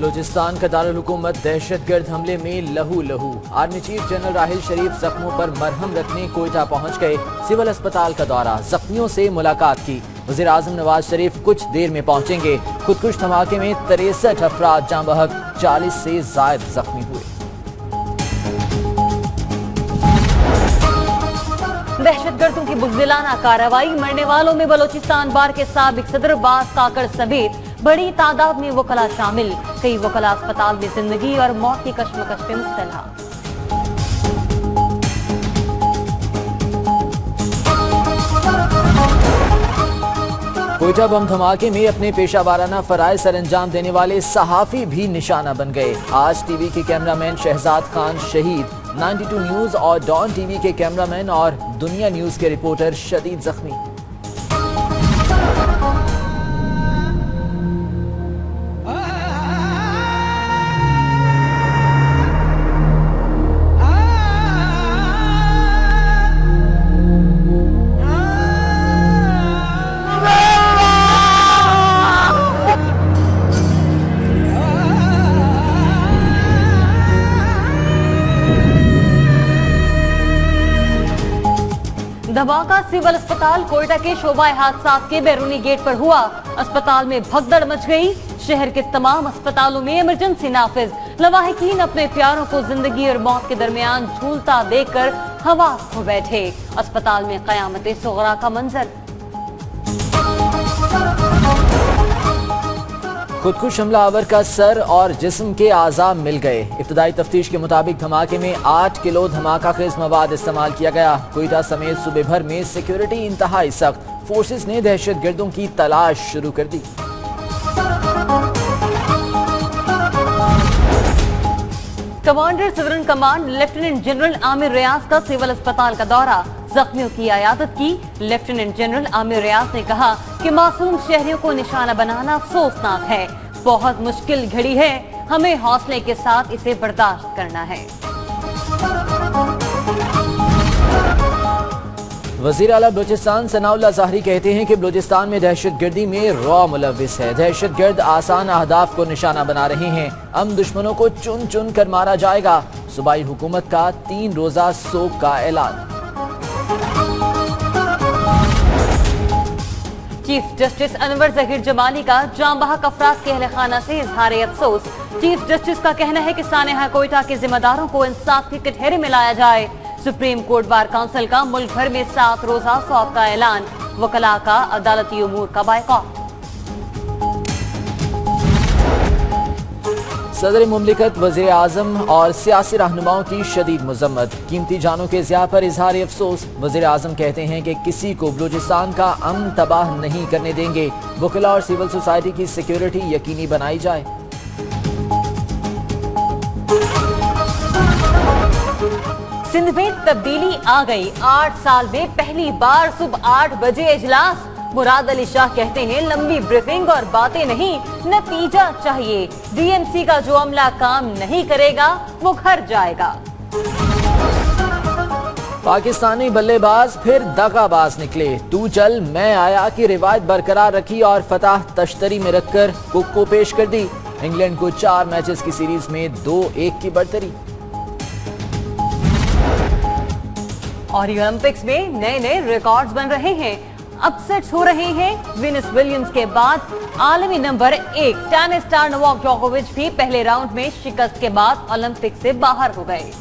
बलूचिस्तान का दारकूमत दहशत गर्द हमले में लहू लहू। Army chief general Raheel Sharif जख्मों पर मरहम रखने कोयटा पहुँच गए। सिविल अस्पताल का दौरा, जख्मियों से मुलाकात की। वज़ीर आज़म नवाज़ शरीफ कुछ देर में पहुँचेंगे। खुदकुश धमाके में तिरसठ अफराद जाम बहक चालीस से जायद जख्मी हुए। दहशतगर्दों की बुजदिलाना कार्रवाई, मरने वालों में बलोचिस्तान बार के सबक सदर बास काकड़ समेत बड़ी तादाद में वकला शामिल। कई वकला अस्पताल में ज़िंदगी और मौत की कश्मकश में मुब्तला। कोयटा बम धमाके में अपने पेशा वाराना फराय सर अंजाम देने वाले सहाफी भी निशाना बन गए। आज टीवी के कैमरामैन शहजाद खान शहीद 92 न्यूज़ और डॉन टीवी के कैमरामैन और दुनिया न्यूज़ के रिपोर्टर शदीद जख्मी। धमाका सिविल अस्पताल कोयटा के शोभा हादसा के बैरूनी गेट पर हुआ। अस्पताल में भगदड़ मच गई। शहर के तमाम अस्पतालों में इमरजेंसी नाफिज। लवाहिकीन अपने प्यारों को ज़िंदगी और मौत के दरमियान झूलता देखकर हवा खो बैठे। अस्पताल में कयामत सोगरा का मंजर। खुदकुश हमलावर का सर और जिस्म के आजाम मिल गए। इब्तदाई तफ्तीश के मुताबिक धमाके में आठ किलो धमाका खेज मवाद इस्तेमाल किया गया। कोयटा समेत सूबे भर में सिक्योरिटी इंतहाई सख्त। फोर्सेस ने दहशत गर्दों की तलाश शुरू कर दी। Commander southern command lieutenant general Amir Riaz का सिविल अस्पताल का दौरा। जख्मियों की आयादत की लेफ्टिनेंट जनरल आमिर रियाज ने कहा कि मासूम शहरियों को निशाना बनाना अफसोसनाक है। बहुत मुश्किल घड़ी है। हमें हौसले के साथ इसे बर्दाश्त करना है। वज़ीर अला बलूचिस्तान सनाउल्ला जाहरी कहते हैं कि बलोचिस्तान में दहशत गर्दी में रॉ मुलविस है। दहशत गर्द आसान अहदाफ को निशाना बना रहे हैं। अम दुश्मनों को चुन चुन कर मारा जाएगा। सूबाई हुकूमत का तीन रोजा सोग का ऐलान। चीफ जस्टिस अनवर जहीर जमाली का जाम बहक अफराद के अहल खाना से इजहार अफसोस। चीफ जस्टिस का कहना है कि सानहा कोयटा के जिम्मेदारों को इंसाफ के कटहरे में लाया जाए। सुप्रीम कोर्ट बार काउंसिल का मुल्क भर में सात रोजा सौ का ऐलान। वकला का अदालती उमूर का बायकॉट। सदर मुमलिकत वज़ीर आज़म और सियासी रहनुमाओं की शदीद मजम्मत। कीमती जानों के ज़िया पर इजहार अफसोस। वज़ीर आज़म कहते हैं कि किसी को बलूचिस्तान का अमन तबाह नहीं करने देंगे। वकला और सिविल सोसाइटी की सिक्योरिटी यकीनी बनाई जाए। सिंध में तब्दीली आ गई। आठ साल में पहली बार सुबह आठ बजे इजलास मुराद अली शाह कहते हैं लंबी ब्रीफिंग और बातें नहीं नतीजा चाहिए। डीएमसी का जो अमला काम नहीं करेगा वो घर जाएगा। पाकिस्तानी बल्लेबाज फिर दगाबाज निकले। तू चल मैं आया की रिवायत बरकरार रखी और फतह तश्तरी में रखकर कुक को पेश कर दी। इंग्लैंड को चार मैचेस की सीरीज़ में दो एक की बढ़तरी और ओलंपिक्स में नए नए रिकॉर्ड्स बन रहे हैं। अपसेट्स हो रहे हैं। विनस विलियम्स के बाद आलमी नंबर एक टेनिस स्टार नवाक जोकोविच भी पहले राउंड में शिकस्त के बाद ओलंपिक से बाहर हो गए।